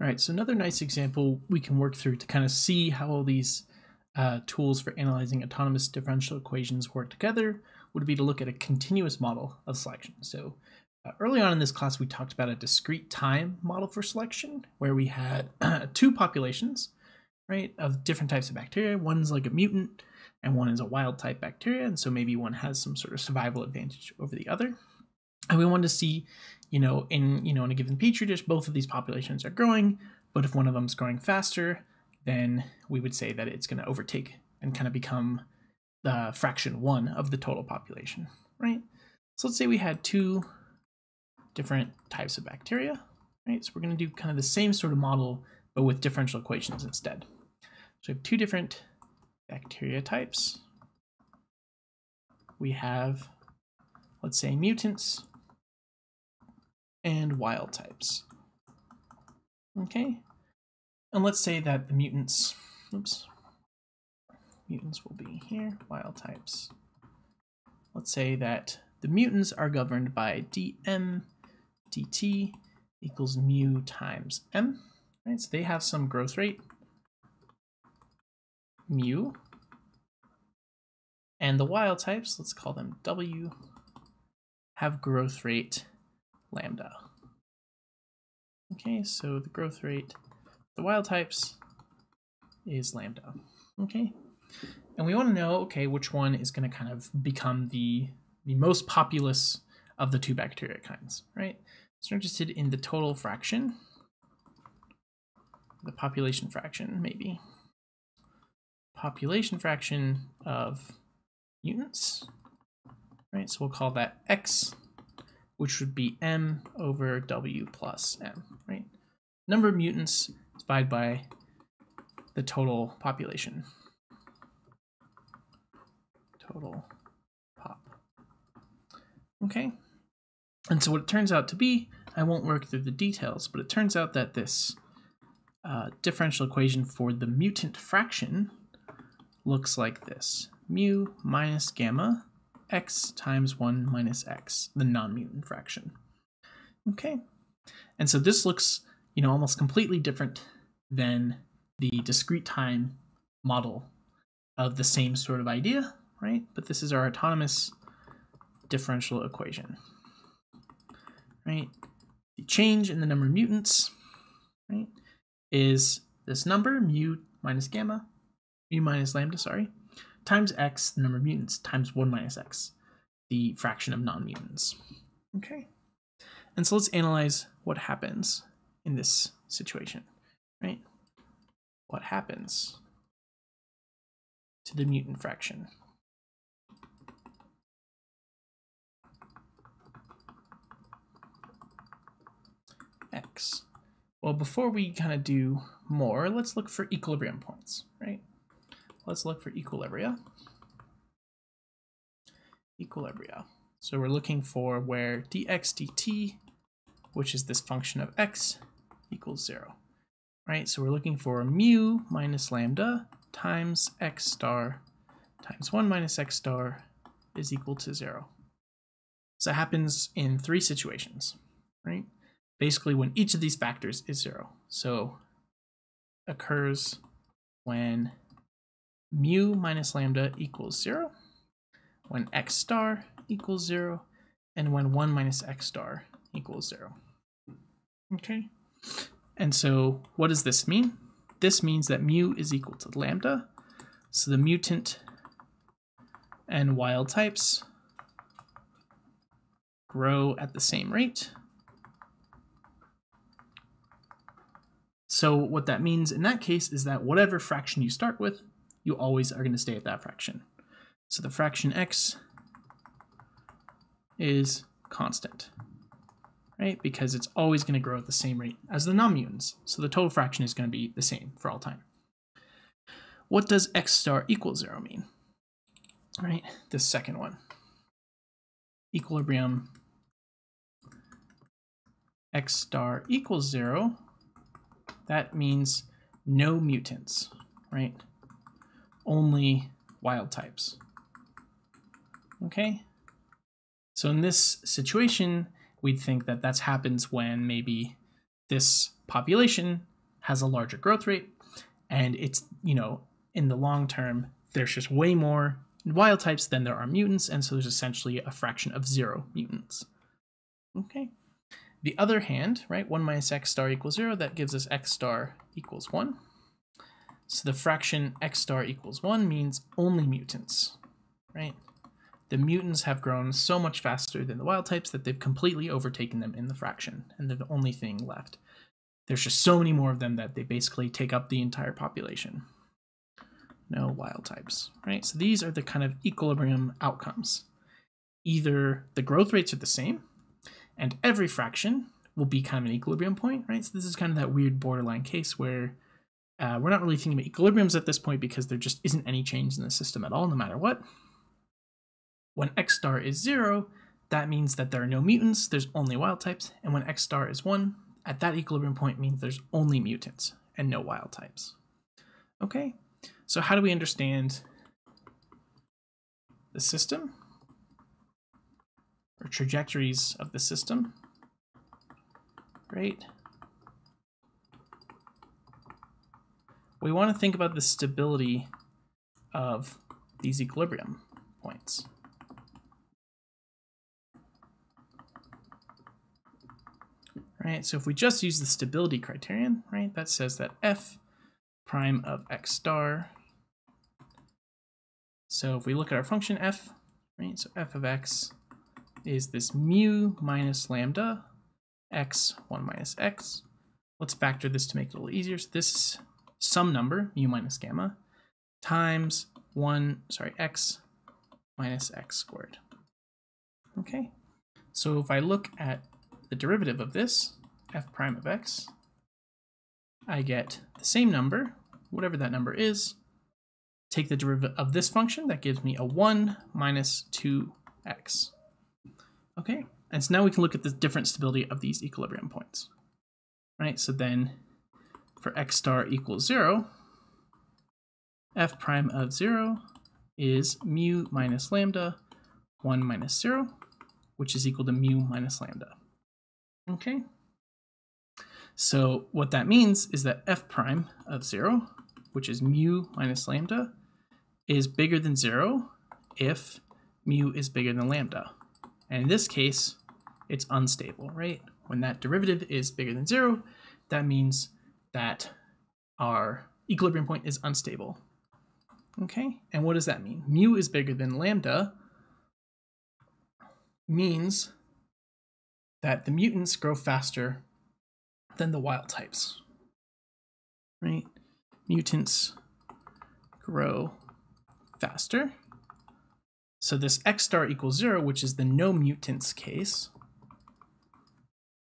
All right, so another nice example we can work through to kind of see how all these uh, tools for analyzing autonomous differential equations work together would be to look at a continuous model of selection. So uh, early on in this class, we talked about a discrete time model for selection where we had two populations, right, of different types of bacteria. One's like a mutant and one is a wild type bacteria. And so maybe one has some sort of survival advantage over the other. And we wanted to see you know, in you know in a given petri dish, both of these populations are growing, but if one of them is growing faster, then we would say that it's going to overtake and kind of become the fraction one of the total population, right? So let's say we had two different types of bacteria, right? So we're going to do kind of the same sort of model, but with differential equations instead. So we have two different bacteria types. We have, let's say, mutants and wild types. Okay, and let's say that the mutants, oops, mutants will be here, wild types. Let's say that the mutants are governed by dm dt equals mu times m, right? So they have some growth rate, mu, and the wild types, let's call them w, have growth rate lambda. Okay, so the growth rate, the wild types is lambda. Okay, and we want to know, okay, which one is going to kind of become the, the most populous of the two bacteria kinds, right? So we're interested in the total fraction, the population fraction, maybe. Population fraction of mutants, right? So we'll call that x which would be m over w plus m, right? Number of mutants divided by the total population. Total pop. Okay. And so what it turns out to be, I won't work through the details, but it turns out that this uh, differential equation for the mutant fraction looks like this. Mu minus gamma x times 1 minus x, the non-mutant fraction. Okay, and so this looks, you know, almost completely different than the discrete time model of the same sort of idea, right? But this is our autonomous differential equation, right? The change in the number of mutants, right, is this number, mu minus gamma, mu minus lambda, sorry, times x, the number of mutants, times 1 minus x, the fraction of non-mutants. Okay. And so let's analyze what happens in this situation, right? What happens to the mutant fraction? X. Well, before we kind of do more, let's look for equilibrium points, right? Let's look for equilibria. Equilibria. So we're looking for where dx dt, which is this function of x, equals zero. Right, so we're looking for mu minus lambda times x star times 1 minus x star is equal to 0. So it happens in three situations, right? Basically when each of these factors is 0. So occurs when mu minus lambda equals 0, when x star equals 0, and when 1 minus x star equals 0. Okay, and so what does this mean? This means that mu is equal to lambda, so the mutant and wild types grow at the same rate. So what that means in that case is that whatever fraction you start with, you always are going to stay at that fraction. So the fraction x is constant, right? Because it's always going to grow at the same rate as the non-mutants. So the total fraction is going to be the same for all time. What does x star equal zero mean? All right, the second one. Equilibrium x star equals zero. That means no mutants, right? Only wild types. Okay? So in this situation, we'd think that that happens when maybe this population has a larger growth rate, and it's, you know, in the long term, there's just way more wild types than there are mutants, and so there's essentially a fraction of zero mutants. Okay. The other hand, right, 1 minus x star equals 0, that gives us x star equals 1. So the fraction x star equals 1 means only mutants, right? The mutants have grown so much faster than the wild types that they've completely overtaken them in the fraction, and they're the only thing left. There's just so many more of them that they basically take up the entire population. No wild types, right? So these are the kind of equilibrium outcomes. Either the growth rates are the same, and every fraction will be kind of an equilibrium point, right? So this is kind of that weird borderline case where uh, we're not really thinking about equilibriums at this point because there just isn't any change in the system at all, no matter what. When x star is zero, that means that there are no mutants, there's only wild types, and when x star is one, at that equilibrium point means there's only mutants and no wild types. Okay, so how do we understand the system? or trajectories of the system. Great. We want to think about the stability of these equilibrium points. Right, so if we just use the stability criterion, right, that says that f prime of x star. So if we look at our function f, right, so f of x is this mu minus lambda x 1 minus x. Let's factor this to make it a little easier. So this is some number, mu minus gamma, times 1, sorry, x minus x squared. Okay, so if I look at the derivative of this, f prime of x, I get the same number, whatever that number is, take the derivative of this function, that gives me a 1 minus 2x. Okay, and so now we can look at the different stability of these equilibrium points. Right, so then for x star equals 0, f prime of 0 is mu minus lambda 1 minus 0, which is equal to mu minus lambda. Okay, so what that means is that f prime of 0, which is mu minus lambda, is bigger than 0 if mu is bigger than lambda. And in this case, it's unstable, right? When that derivative is bigger than zero, that means that our equilibrium point is unstable. Okay, and what does that mean? Mu is bigger than lambda means that the mutants grow faster than the wild types, right? Mutants grow faster. So this x star equals zero, which is the no mutants case,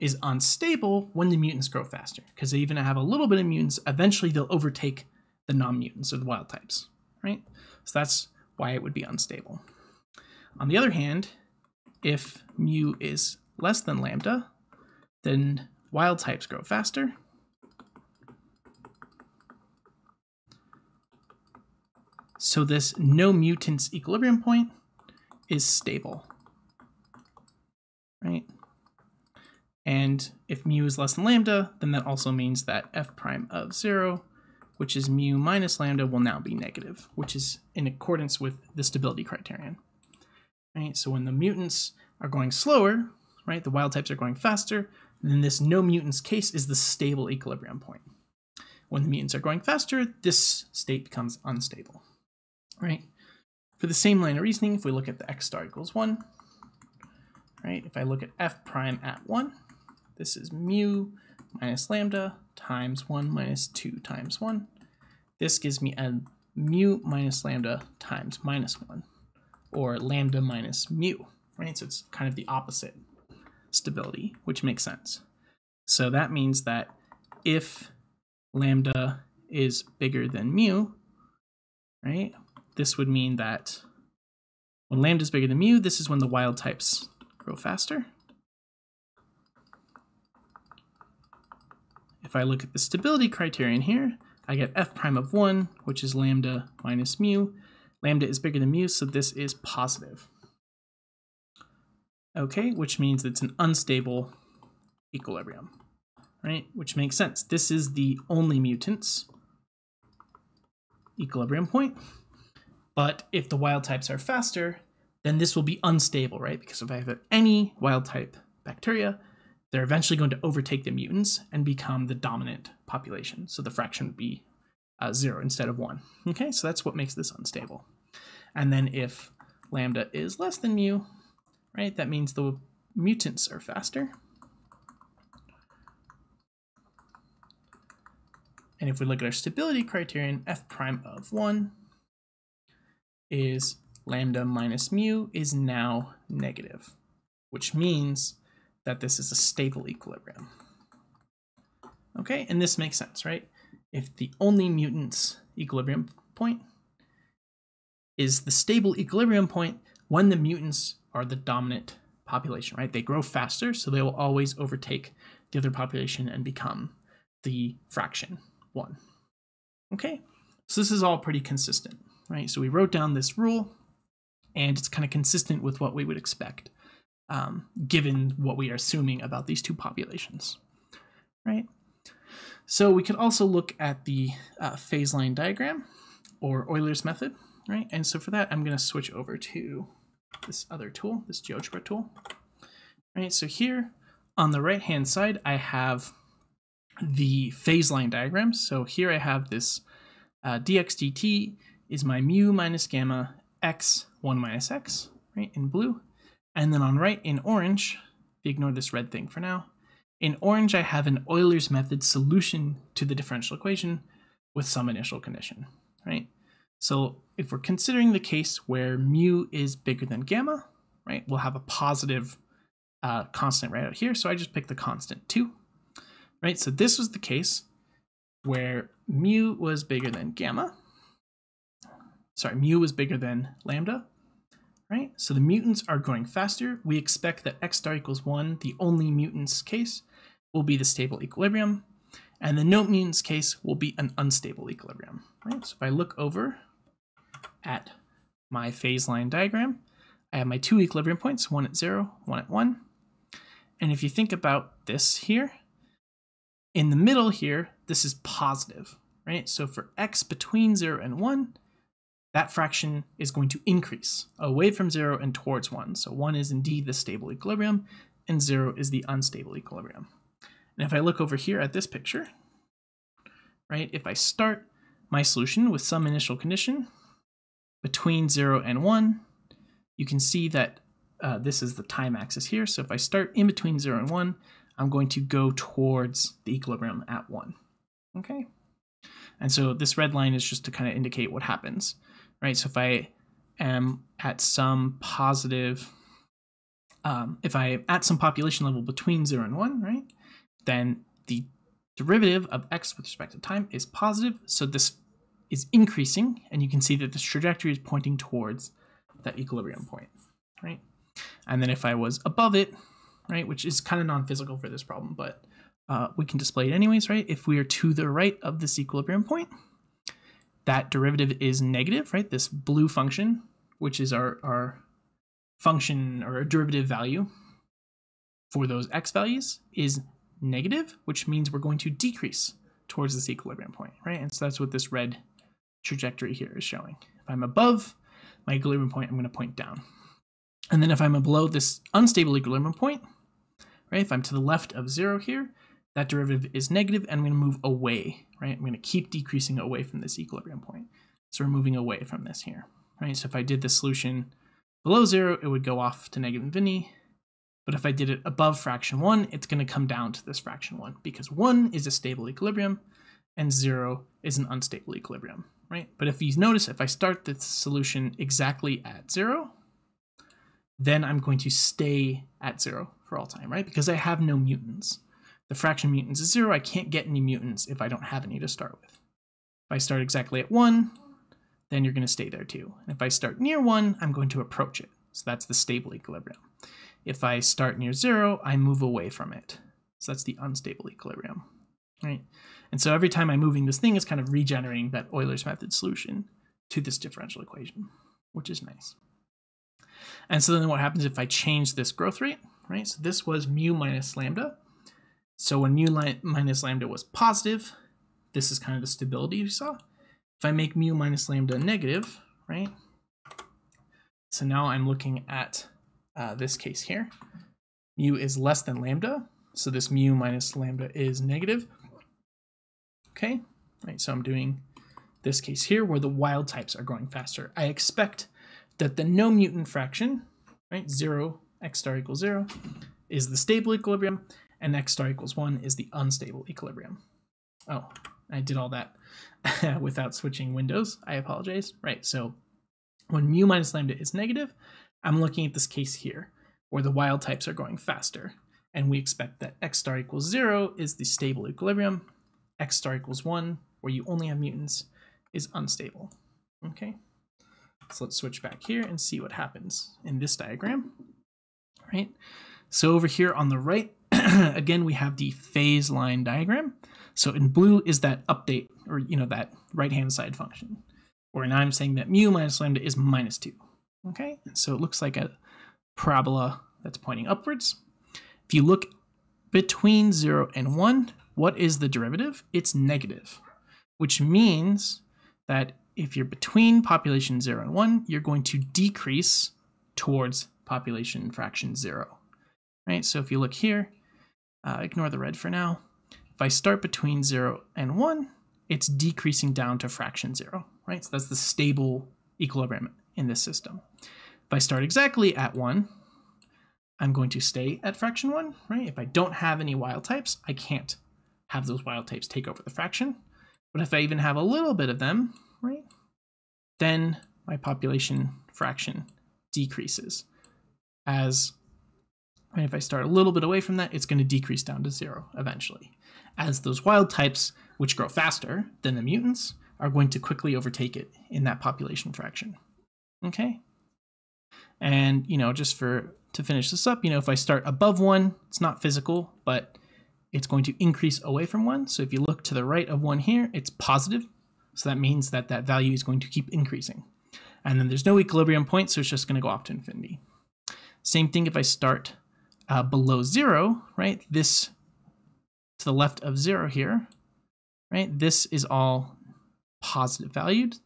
is unstable when the mutants grow faster. Because they even have a little bit of mutants, eventually they'll overtake the non-mutants or the wild types, right? So that's why it would be unstable. On the other hand, if mu is less than lambda, then wild types grow faster. So this no mutants equilibrium point is stable, right? And if mu is less than lambda, then that also means that f prime of zero, which is mu minus lambda, will now be negative, which is in accordance with the stability criterion. Right, so when the mutants are going slower, right, the wild types are going faster, then this no mutants case is the stable equilibrium point. When the mutants are going faster, this state becomes unstable right? For the same line of reasoning, if we look at the x star equals 1, right? If I look at f prime at 1, this is mu minus lambda times 1 minus 2 times 1. This gives me a mu minus lambda times minus 1, or lambda minus mu, right? So it's kind of the opposite stability, which makes sense. So that means that if lambda is bigger than mu, right, this would mean that when lambda is bigger than mu, this is when the wild types grow faster. If I look at the stability criterion here, I get f prime of 1, which is lambda minus mu. Lambda is bigger than mu, so this is positive. Okay, which means it's an unstable equilibrium. right? Which makes sense. This is the only mutants equilibrium point. But if the wild types are faster, then this will be unstable, right? Because if I have any wild type bacteria, they're eventually going to overtake the mutants and become the dominant population. So the fraction would be uh, zero instead of one. Okay, so that's what makes this unstable. And then if lambda is less than mu, right, that means the mutants are faster. And if we look at our stability criterion, f prime of 1 is lambda minus mu is now negative, which means that this is a stable equilibrium. Okay, and this makes sense, right? If the only mutant's equilibrium point is the stable equilibrium point when the mutants are the dominant population, right? They grow faster, so they will always overtake the other population and become the fraction one. Okay, so this is all pretty consistent, right? So we wrote down this rule, and it's kind of consistent with what we would expect, um, given what we are assuming about these two populations, right? So we could also look at the uh, phase line diagram, or Euler's method, right? And so for that, I'm going to switch over to this other tool, this GeoGebra tool. Right, so here on the right-hand side, I have the phase line diagram. So here I have this uh, dx dt is my mu minus gamma x 1 minus x, right, in blue. And then on right in orange, ignore this red thing for now, in orange I have an Euler's method solution to the differential equation with some initial condition, right? So if we're considering the case where mu is bigger than gamma, right, we'll have a positive uh, constant right out here. So I just picked the constant 2 right? So this was the case where mu was bigger than gamma. Sorry, mu was bigger than lambda, right? So the mutants are growing faster. We expect that x star equals 1, the only mutants case, will be the stable equilibrium. And the no mutants case will be an unstable equilibrium, right? So if I look over at my phase line diagram, I have my two equilibrium points, one at 0, one at 1. And if you think about this here, in the middle here, this is positive, right? So for x between 0 and 1, that fraction is going to increase away from 0 and towards 1. So 1 is indeed the stable equilibrium, and 0 is the unstable equilibrium. And if I look over here at this picture, right, if I start my solution with some initial condition between 0 and 1, you can see that uh, this is the time axis here. So if I start in between 0 and 1, I'm going to go towards the equilibrium at 1. Okay? And so this red line is just to kind of indicate what happens, right? So if I am at some positive, um, if I am at some population level between 0 and 1, right, then the derivative of x with respect to time is positive. So this is increasing, and you can see that this trajectory is pointing towards that equilibrium point, right? And then if I was above it, right? Which is kind of non-physical for this problem, but uh, we can display it anyways, right? If we are to the right of this equilibrium point, that derivative is negative, right? This blue function, which is our, our function or derivative value for those x values is negative, which means we're going to decrease towards this equilibrium point, right? And so that's what this red trajectory here is showing. If I'm above my equilibrium point, I'm going to point down. And then if I'm below this unstable equilibrium point, right? If I'm to the left of zero here, that derivative is negative and I'm gonna move away, right? I'm gonna keep decreasing away from this equilibrium point. So we're moving away from this here, right? So if I did the solution below zero, it would go off to negative infinity. But if I did it above fraction one, it's gonna come down to this fraction one because one is a stable equilibrium and zero is an unstable equilibrium, right? But if you notice, if I start the solution exactly at zero, then I'm going to stay at zero for all time, right? Because I have no mutants. The fraction mutants is zero. I can't get any mutants if I don't have any to start with. If I start exactly at one, then you're going to stay there too. And if I start near one, I'm going to approach it. So that's the stable equilibrium. If I start near zero, I move away from it. So that's the unstable equilibrium, right? And so every time I'm moving this thing, it's kind of regenerating that Euler's method solution to this differential equation, which is nice. And so then what happens if I change this growth rate, right? So this was mu minus lambda. So when mu minus lambda was positive, this is kind of the stability we saw. If I make mu minus lambda negative, right? So now I'm looking at uh, this case here. Mu is less than lambda, so this mu minus lambda is negative. Okay, right, so I'm doing this case here where the wild types are growing faster. I expect that the no mutant fraction, right, 0, x star equals 0, is the stable equilibrium, and x star equals 1 is the unstable equilibrium. Oh, I did all that without switching windows. I apologize. Right, so when mu minus lambda is negative, I'm looking at this case here, where the wild types are going faster. And we expect that x star equals 0 is the stable equilibrium, x star equals 1, where you only have mutants, is unstable. Okay, so let's switch back here and see what happens in this diagram. Right, so over here on the right, again, we have the phase line diagram. So in blue is that update, or you know, that right-hand side function. Where now I'm saying that mu minus lambda is minus 2. Okay, and so it looks like a parabola that's pointing upwards. If you look between 0 and 1, what is the derivative? It's negative, which means that if you're between population 0 and 1, you're going to decrease towards population fraction 0. Right, so if you look here, uh, ignore the red for now. If I start between 0 and 1, it's decreasing down to fraction 0, right? So that's the stable equilibrium in this system. If I start exactly at 1, I'm going to stay at fraction 1, right? If I don't have any wild types, I can't have those wild types take over the fraction. But if I even have a little bit of them, right, then my population fraction decreases. As right, if I start a little bit away from that, it's going to decrease down to zero eventually. As those wild types, which grow faster than the mutants, are going to quickly overtake it in that population fraction. Okay? And, you know, just for to finish this up, you know, if I start above one, it's not physical, but it's going to increase away from 1. So if you look to the right of 1 here, it's positive. So that means that that value is going to keep increasing. And then there's no equilibrium point, so it's just going to go off to infinity. Same thing if I start uh, below 0, right? This to the left of 0 here, right? This is all positive valued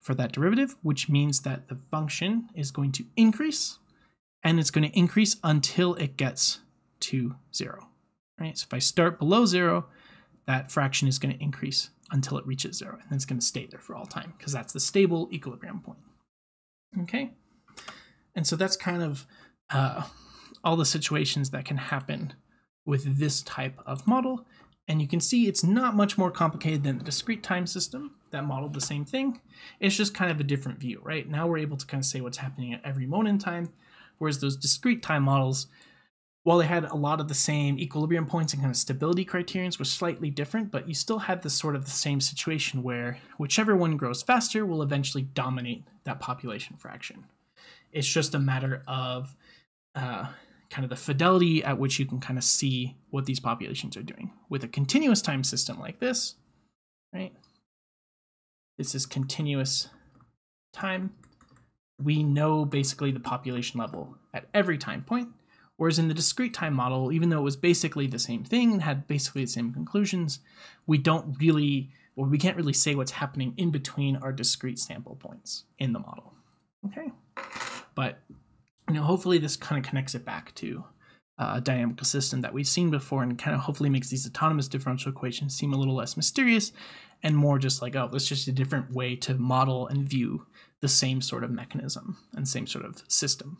for that derivative, which means that the function is going to increase, and it's going to increase until it gets to 0 right? So if I start below zero, that fraction is going to increase until it reaches zero, and then it's going to stay there for all time because that's the stable equilibrium point. Okay, and so that's kind of uh, all the situations that can happen with this type of model. And you can see it's not much more complicated than the discrete time system that modeled the same thing. It's just kind of a different view, right? Now we're able to kind of say what's happening at every moment in time, whereas those discrete time models, while they had a lot of the same equilibrium points and kind of stability criterions were slightly different, but you still had this sort of the same situation where whichever one grows faster will eventually dominate that population fraction. It's just a matter of uh, kind of the fidelity at which you can kind of see what these populations are doing. With a continuous time system like this, right? This is continuous time. We know basically the population level at every time point Whereas in the discrete time model, even though it was basically the same thing and had basically the same conclusions, we don't really, or we can't really say what's happening in between our discrete sample points in the model. Okay, but you know, hopefully this kind of connects it back to uh, a dynamical system that we've seen before and kind of hopefully makes these autonomous differential equations seem a little less mysterious and more just like, oh, it's just a different way to model and view the same sort of mechanism and same sort of system.